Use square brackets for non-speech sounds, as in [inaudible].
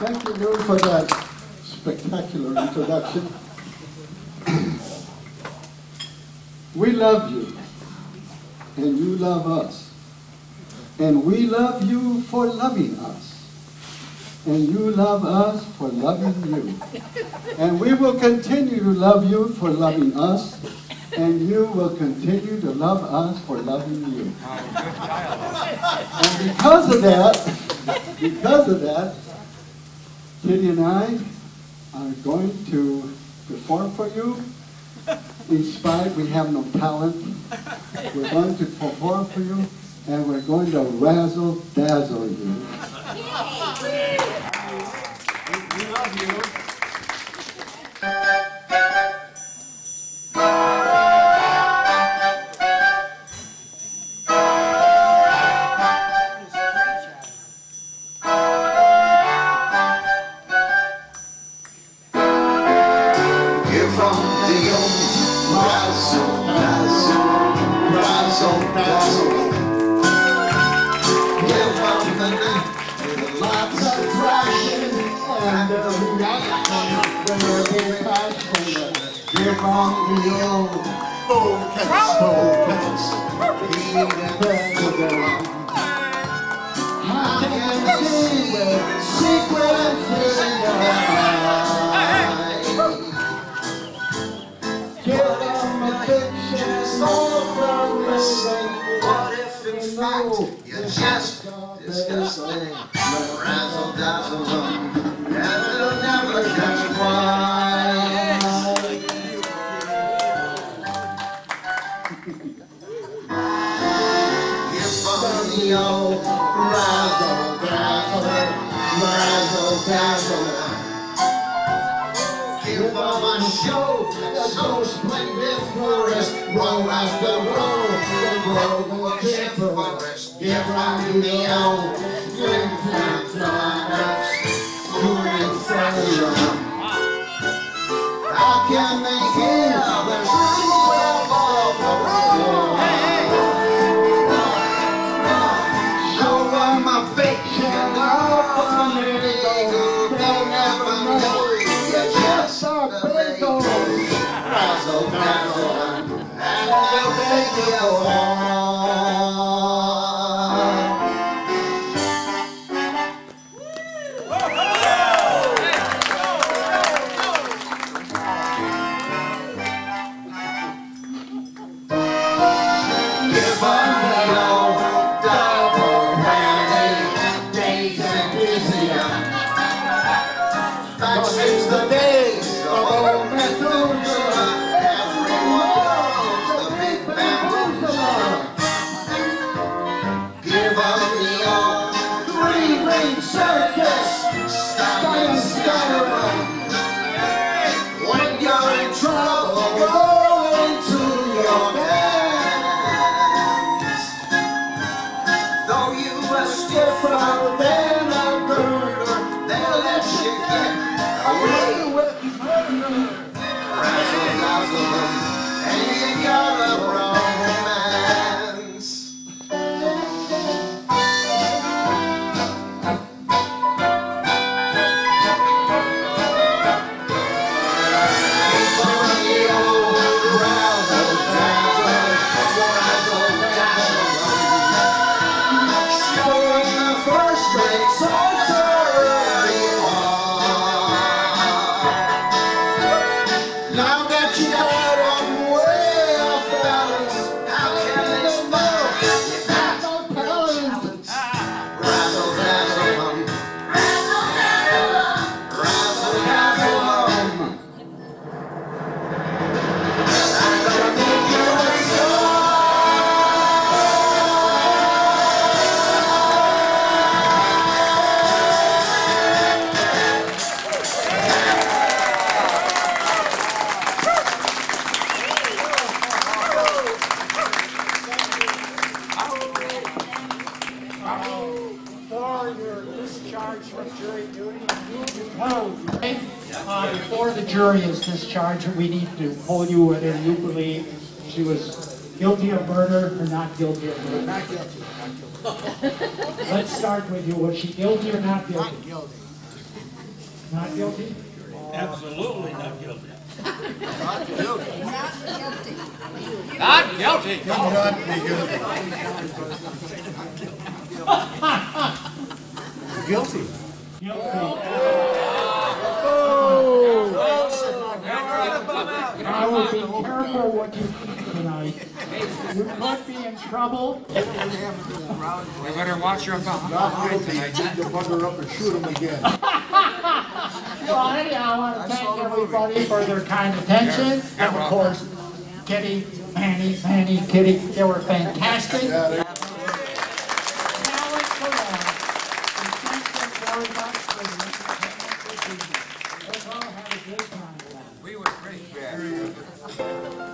Thank you, Lou, for that spectacular introduction. we love you, and you love us. And we love you for loving us. And you love us for loving you. And we will continue to love you for loving us. And you will continue to love us for loving you. And because of that, because of that, Kitty and I are going to perform for you. In spite we have no talent, we're going to perform for you, and we're going to razzle dazzle you. Dazzle. Here from the night with lots of thrashing and a Here from the old focus, focus, I can see the secrets in Only old a show that's so splendid for us. Row after row, the forest. The. How can they hear Give them Now that you got discharge from jury duty, you uh, before the jury is discharged, we need to poll you whether you believe she was guilty of murder or not guilty of murder. Not guilty. Not guilty. Let's start with you. Was she guilty or not guilty? Not guilty. Absolutely not guilty? Absolutely not guilty. Not guilty. Not guilty. [laughs] I would be careful what you think tonight. You could be in trouble. You better watch your behind tonight. The bugger up and shoot him again. [laughs] Well, anyhow, I want to thank everybody for their kind attention. And of course, Kitty, Manny, Manny, Kitty, they were fantastic. Talent for all. We thank them very much for the entertainment this evening. Let's all have a good time. We were great.